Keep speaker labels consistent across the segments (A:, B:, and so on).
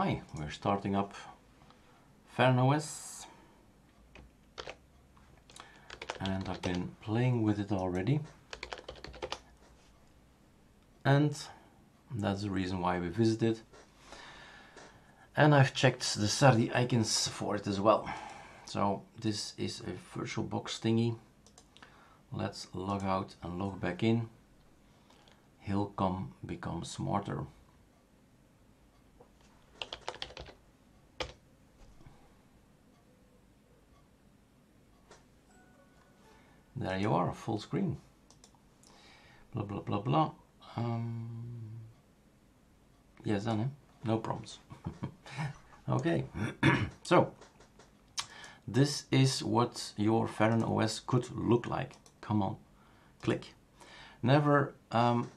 A: Hi, we're starting up Feren OS and I've been playing with it already. And that's the reason why we visited. And I've checked the Sardi icons for it as well. So this is a VirtualBox thingy. Let's log out and log back in. He'll come become smarter there you are, full screen. Blah, blah, blah, blah. Um, yes, done, eh? no problems. okay, so this is what your Feren OS could look like. Come on, click. Never um,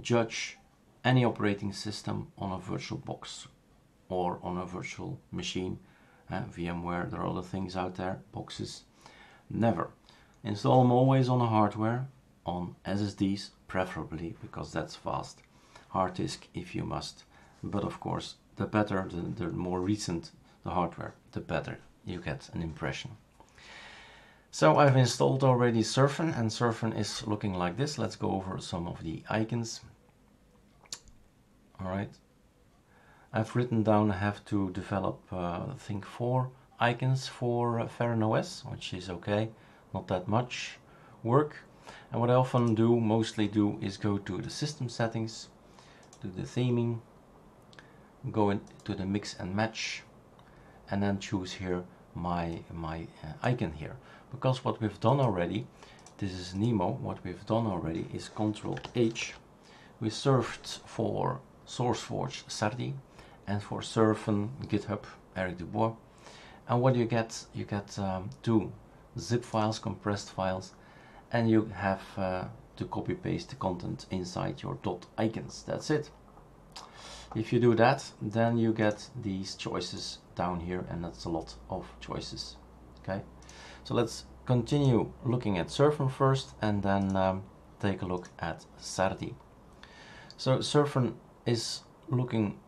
A: judge any operating system on a virtual box or on a virtual machine. Uh, VMware, there are other things out there, boxes Never. Install them always on a hardware, on SSDs preferably, because that's fast. Hard disk if you must. But of course, the better, the, the more recent the hardware, the better you get an impression. So I've installed already Surfn and Surfn is looking like this. Let's go over some of the icons. All right. I've written down I have to develop, uh, think, four icons for uh, OS, which is okay, not that much work. And what I often do, mostly do, is go to the system settings, to the theming, go into the mix and match, and then choose here my, my uh, icon here. Because what we've done already, this is Nemo, what we've done already is Control H. We searched for SourceForge Sardi and for Surfn GitHub Erik Dubois and what you get? You get um, two zip files compressed files and you have uh, to copy paste the content inside your dot icons. That's it. If you do that then you get these choices down here and that's a lot of choices. Okay? So let's continue looking at Surfn first and then um, take a look at Sardi so Surfn is looking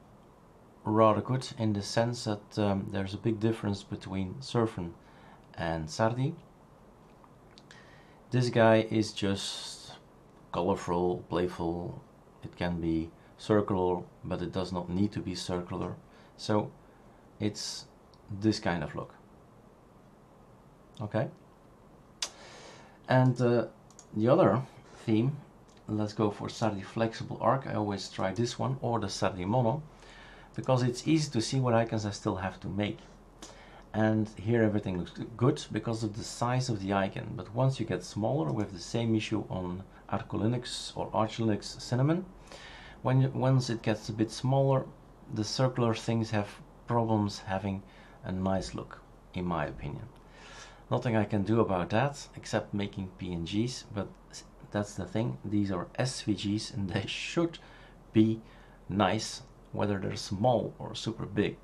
A: rather good in the sense that um, there's a big difference between Surfn and Sardi. This guy is just colorful, playful, it can be circular, but it does not need to be circular. So it's this kind of look. Okay. And uh, the other theme, let's go for Sardi Flexible Arc. I always try this one or the Sardi Mono because it's easy to see what icons I still have to make. And here everything looks good because of the size of the icon. But once you get smaller, we have the same issue on Arco Linux or Arch Linux Cinnamon. When you, once it gets a bit smaller, the circular things have problems having a nice look, in my opinion. Nothing I can do about that except making PNGs, but that's the thing. These are SVGs and they should be nice whether they're small or super big.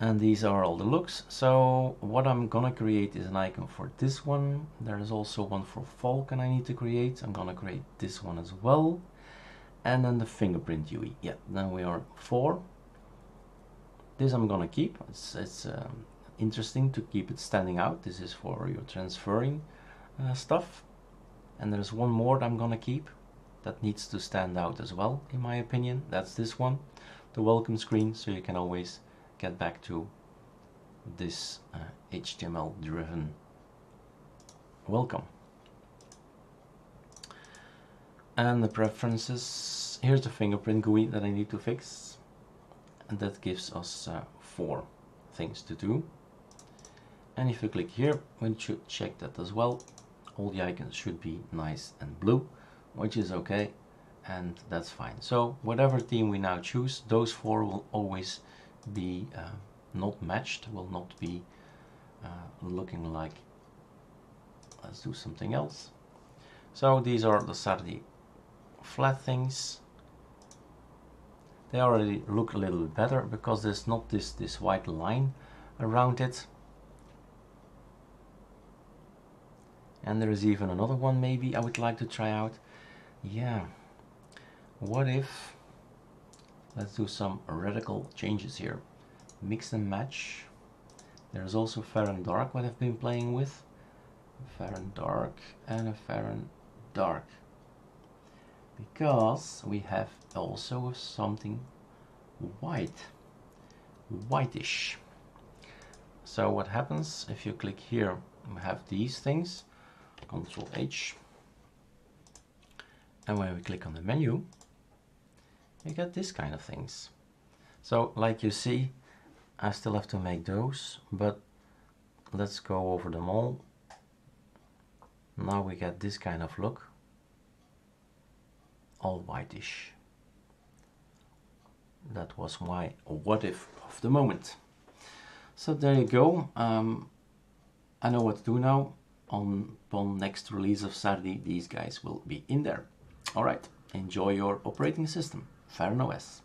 A: And these are all the looks. So what I'm gonna create is an icon for this one. There is also one for Falcon I need to create. I'm gonna create this one as well. And then the fingerprint UI. Yeah, then we are four. This I'm gonna keep. It's, it's um, interesting to keep it standing out. This is for your transferring uh, stuff. And there's one more that I'm gonna keep that needs to stand out as well in my opinion. That's this one the welcome screen so you can always get back to this uh, HTML driven welcome. And the preferences. Here's the fingerprint GUI that I need to fix and that gives us uh, four things to do. And if you click here we should check that as well all the icons should be nice and blue which is okay and that's fine. So whatever theme we now choose those four will always be uh, not matched will not be uh, looking like let's do something else. So these are the Sardi flat things. They already look a little bit better because there's not this this white line around it. And there is even another one maybe I would like to try out yeah what if let's do some radical changes here. Mix and match. There's also fair and dark what I've been playing with. Fair and dark and a fair and dark. Because we have also something white, whitish. So what happens if you click here, we have these things, Control H. And when we click on the menu, you get this kind of things. So like you see, I still have to make those, but let's go over them all. Now we get this kind of look, all whitish. That was my what if of the moment. So there you go. Um, I know what to do now. On, on next release of Sardi, these guys will be in there. Alright, enjoy your operating system. Feren OS.